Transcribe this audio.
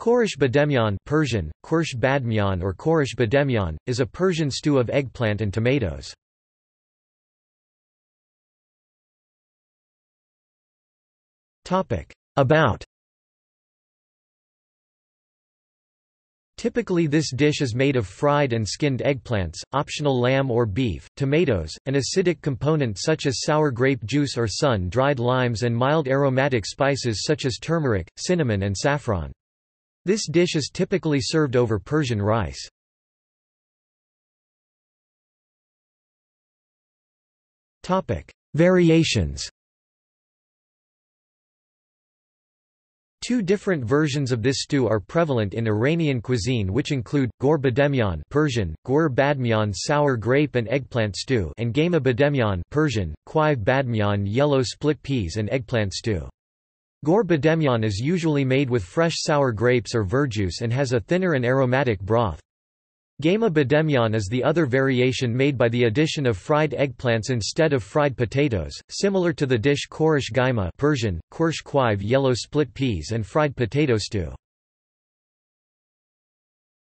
Khoresh Bademjan Persian, Khoresh Bādemjān or Khoresh Bademjan, is a Persian stew of eggplant and tomatoes. About Typically this dish is made of fried and skinned eggplants, optional lamb or beef, tomatoes, an acidic component such as sour grape juice or sun-dried limes and mild aromatic spices such as turmeric, cinnamon and saffron. This dish is typically served over Persian rice. Variations Two different versions of this stew are prevalent in Iranian cuisine which include, ghor bademyan Persian, ghur badmyan sour grape and eggplant stew and gema bademyan Persian, quive badmyan yellow split peas and eggplant stew. Ghor bademyan is usually made with fresh sour grapes or verjuice and has a thinner and aromatic broth. Gema bademyan is the other variation made by the addition of fried eggplants instead of fried potatoes, similar to the dish Korish gaima Persian, quive yellow split peas and fried potato stew.